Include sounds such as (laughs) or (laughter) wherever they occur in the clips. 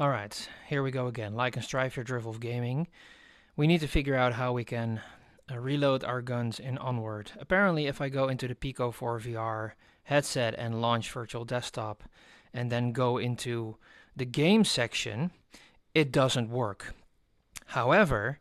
Alright, here we go again. Lycan Strife your drivel of gaming. We need to figure out how we can uh, reload our guns in Onward. Apparently, if I go into the Pico 4 VR headset and launch Virtual Desktop and then go into the game section, it doesn't work. However,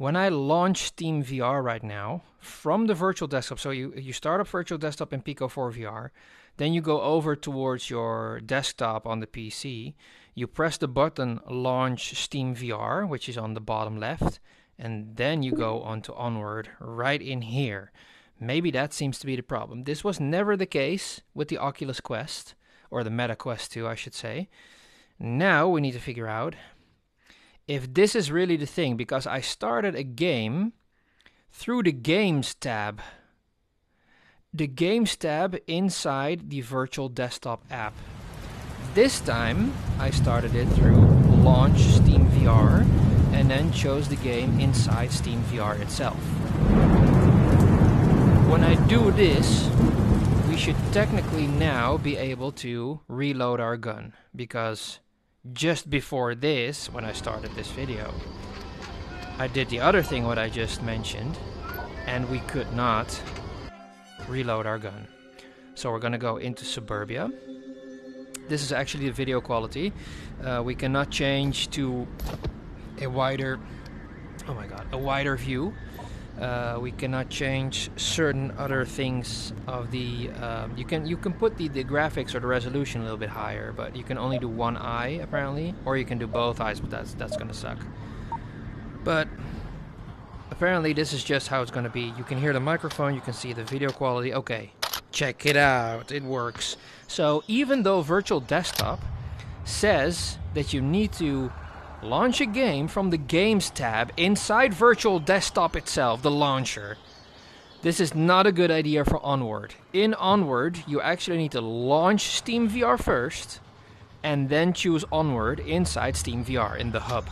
when I launch Steam VR right now from the virtual desktop, so you, you start up virtual desktop in Pico 4 VR, then you go over towards your desktop on the PC, you press the button launch Steam VR, which is on the bottom left, and then you go on to onward right in here. Maybe that seems to be the problem. This was never the case with the Oculus Quest, or the Meta Quest 2, I should say. Now we need to figure out if this is really the thing, because I started a game through the Games tab. The Games tab inside the virtual desktop app. This time I started it through Launch Steam VR and then chose the game inside Steam VR itself. When I do this, we should technically now be able to reload our gun because just before this, when I started this video, I did the other thing what I just mentioned and we could not reload our gun. So we're gonna go into Suburbia this is actually the video quality. Uh, we cannot change to a wider, oh my god, a wider view. Uh, we cannot change certain other things of the. Um, you can you can put the, the graphics or the resolution a little bit higher, but you can only do one eye apparently, or you can do both eyes, but that's that's gonna suck. But apparently this is just how it's gonna be. You can hear the microphone, you can see the video quality. Okay, check it out, it works. So even though Virtual Desktop says that you need to launch a game from the Games tab inside Virtual Desktop itself, the launcher, this is not a good idea for Onward. In Onward, you actually need to launch Steam VR first and then choose Onward inside Steam VR in the hub.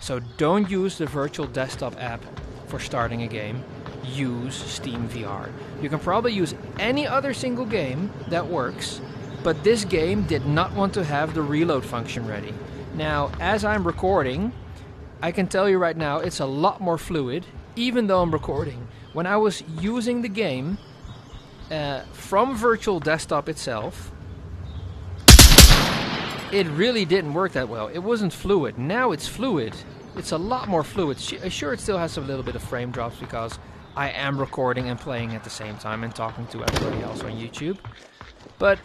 So don't use the Virtual Desktop app for starting a game. Use Steam VR. You can probably use any other single game that works but this game did not want to have the reload function ready. Now, as I'm recording, I can tell you right now it's a lot more fluid, even though I'm recording. When I was using the game uh, from Virtual Desktop itself, it really didn't work that well. It wasn't fluid. Now it's fluid. It's a lot more fluid. Sure, it still has a little bit of frame drops because I am recording and playing at the same time and talking to everybody else on YouTube. But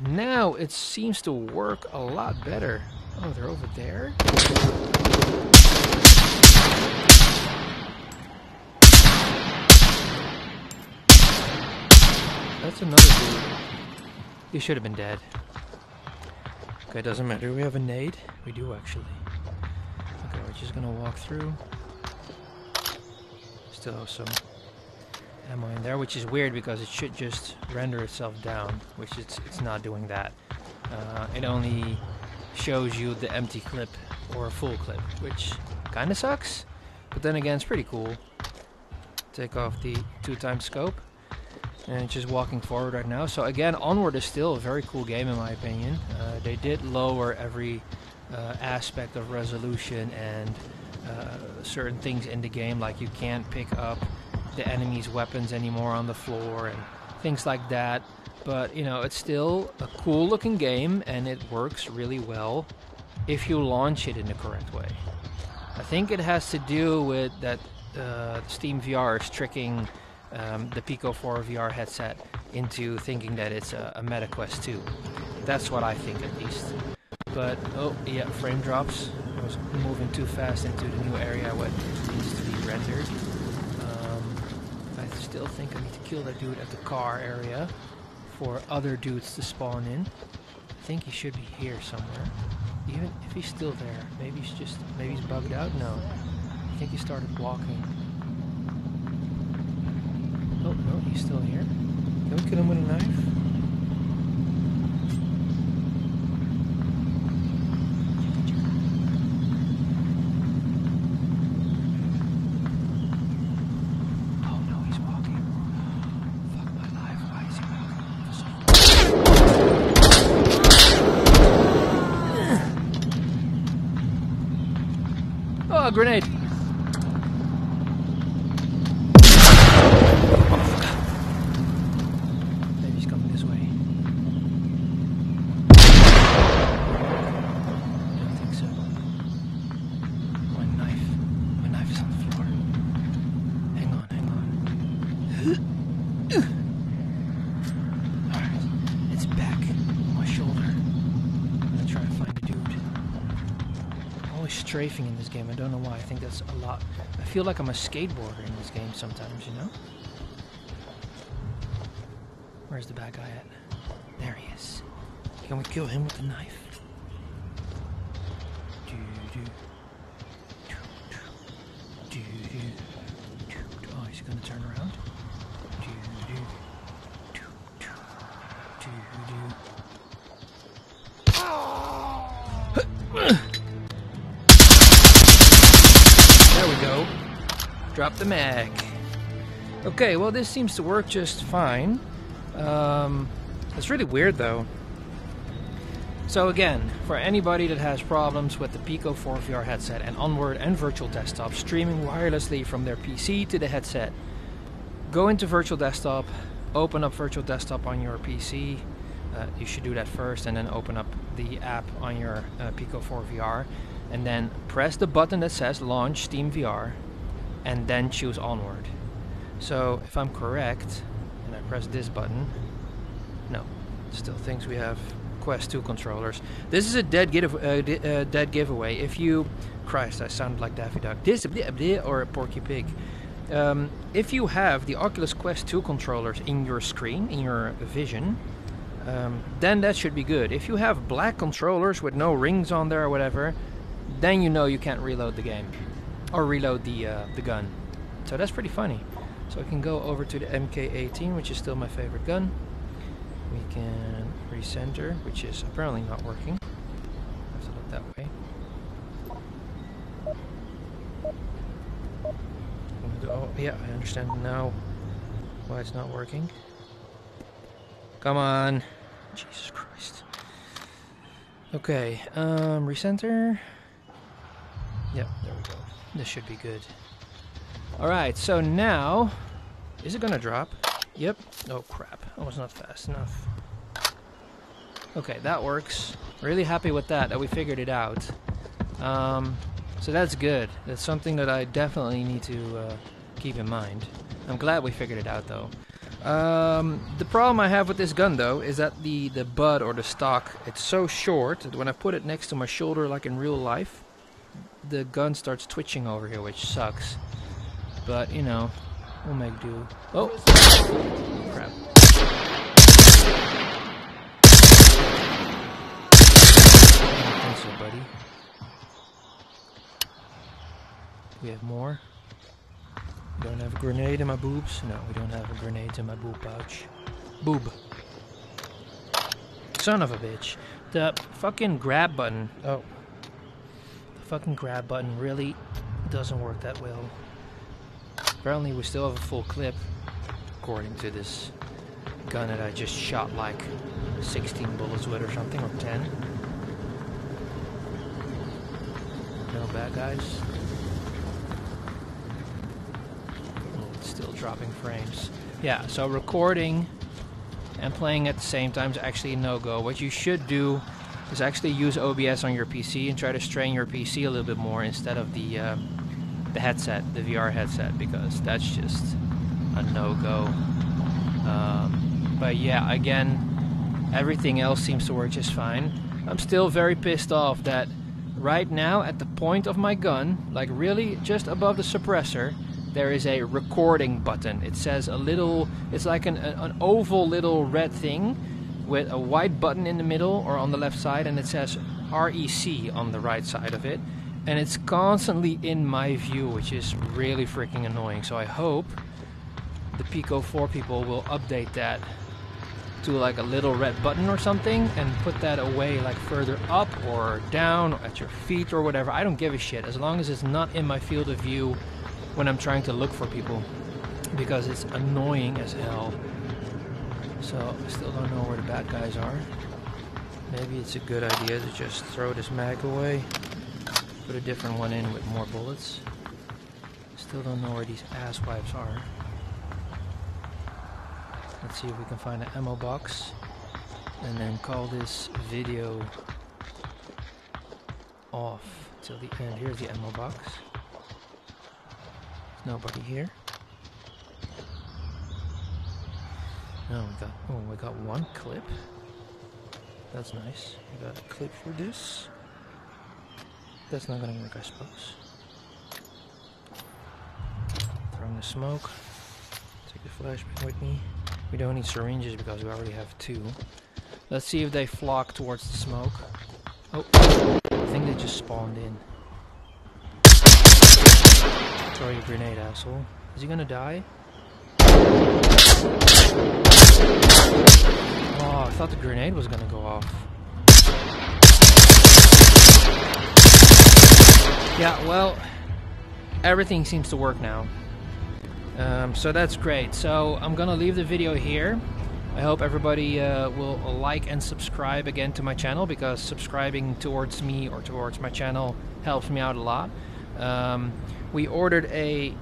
now it seems to work a lot better. Oh, they're over there? That's another dude. He should have been dead. Okay, doesn't matter. We have a nade? We do, actually. Okay, we're just gonna walk through. Still have some ammo in there, which is weird because it should just render itself down, which it's, it's not doing that. Uh, it only shows you the empty clip or a full clip, which kind of sucks, but then again, it's pretty cool. Take off the two times scope and just walking forward right now. So again, Onward is still a very cool game in my opinion. Uh, they did lower every uh, aspect of resolution and uh, certain things in the game, like you can't pick up the enemy's weapons anymore on the floor and things like that. But you know, it's still a cool looking game and it works really well if you launch it in the correct way. I think it has to do with that uh, Steam VR is tricking um, the Pico 4 VR headset into thinking that it's a, a Meta Quest 2. That's what I think at least. But oh yeah, frame drops. I was moving too fast into the new area what needs to be rendered I still think I need to kill that dude at the car area for other dudes to spawn in. I think he should be here somewhere. Even if he's still there. Maybe he's just, maybe he's bugged out? No. I think he started walking. Oh, no, he's still here. Can we kill him with a knife? Oh, a grenade. Strafing in this game. I don't know why. I think that's a lot. I feel like I'm a skateboarder in this game sometimes, you know? Where's the bad guy at? There he is. Can we kill him with the knife? Oh, he's gonna turn around. Drop the mag. Okay, well, this seems to work just fine. Um, it's really weird though. So again, for anybody that has problems with the Pico 4 VR headset and Onward and Virtual Desktop streaming wirelessly from their PC to the headset, go into Virtual Desktop, open up Virtual Desktop on your PC. Uh, you should do that first, and then open up the app on your uh, Pico 4 VR, and then press the button that says Launch Steam VR, and then choose Onward. So if I'm correct, and I press this button, no, still thinks we have Quest 2 controllers. This is a dead, give, uh, uh, dead giveaway. If you, Christ, I sound like Daffy Duck, this or a Porky Pig. Um, if you have the Oculus Quest 2 controllers in your screen, in your vision, um, then that should be good. If you have black controllers with no rings on there or whatever, then you know you can't reload the game or reload the uh, the gun. So that's pretty funny. So I can go over to the MK18, which is still my favorite gun. We can recenter, which is apparently not working. Have to look that way. Oh, yeah, I understand now why it's not working. Come on. Jesus Christ. Okay, um, recenter. Yep, there we go. This should be good. Alright, so now. Is it gonna drop? Yep. Oh crap. I was not fast enough. Okay, that works. Really happy with that, that we figured it out. Um, so that's good. That's something that I definitely need to uh, keep in mind. I'm glad we figured it out though. Um, the problem I have with this gun though is that the, the bud or the stock, it's so short that when I put it next to my shoulder like in real life, the gun starts twitching over here, which sucks. But, you know, we'll make do. Oh! Crap. We have more. We don't have a grenade in my boobs. No, we don't have a grenade in my boob pouch. Boob. Son of a bitch. The fucking grab button. Oh. Fucking grab button really doesn't work that well. Apparently, we still have a full clip, according to this gun that I just shot like 16 bullets with or something, or 10. No bad guys. Still dropping frames. Yeah, so recording and playing at the same time is actually no-go. What you should do is actually use OBS on your PC and try to strain your PC a little bit more instead of the uh, the headset, the VR headset, because that's just a no-go. Um, but yeah, again, everything else seems to work just fine. I'm still very pissed off that right now, at the point of my gun, like really just above the suppressor, there is a recording button. It says a little, it's like an, an oval little red thing with a white button in the middle or on the left side, and it says REC on the right side of it. And it's constantly in my view, which is really freaking annoying. So I hope the Pico 4 people will update that to like a little red button or something and put that away like further up or down or at your feet or whatever. I don't give a shit as long as it's not in my field of view when I'm trying to look for people because it's annoying as hell. So I still don't know where the bad guys are. Maybe it's a good idea to just throw this mag away. Put a different one in with more bullets. Still don't know where these ass wipes are. Let's see if we can find an ammo box. And then call this video off till the end. Here's the ammo box. nobody here. Oh, we got oh we got one clip. That's nice. We got a clip for this. That's not gonna work, I suppose. Throwing the smoke. Take the flashbang with me. We don't need syringes because we already have two. Let's see if they flock towards the smoke. Oh, I think they just spawned in. Throw your grenade, asshole. Is he gonna die? Thought the grenade was gonna go off. Yeah, well, everything seems to work now. Um, so that's great. So I'm gonna leave the video here. I hope everybody uh, will like and subscribe again to my channel because subscribing towards me or towards my channel helps me out a lot. Um, we ordered a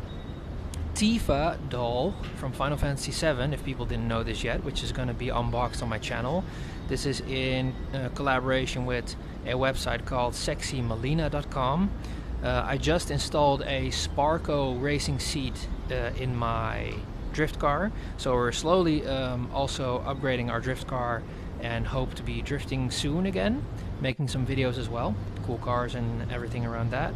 Tifa doll from Final Fantasy VII, if people didn't know this yet, which is going to be unboxed on my channel. This is in uh, collaboration with a website called sexymelina.com. Uh, I just installed a Sparco racing seat uh, in my drift car, so we're slowly um, also upgrading our drift car and hope to be drifting soon again, making some videos as well, cool cars and everything around that.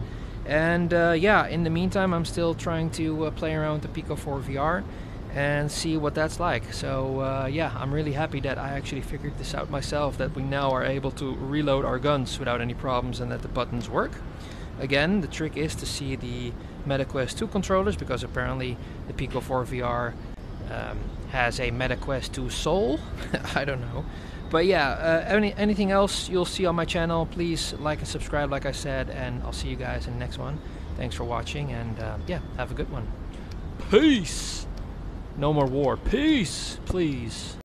And uh, yeah, in the meantime, I'm still trying to uh, play around with the Pico 4 VR and see what that's like. So uh, yeah, I'm really happy that I actually figured this out myself, that we now are able to reload our guns without any problems and that the buttons work. Again, the trick is to see the MetaQuest 2 controllers because apparently the Pico 4 VR um, has a MetaQuest 2 Soul. (laughs) I don't know. But yeah, uh, any, anything else you'll see on my channel, please like and subscribe, like I said, and I'll see you guys in the next one. Thanks for watching, and uh, yeah, have a good one. Peace! No more war. Peace, please.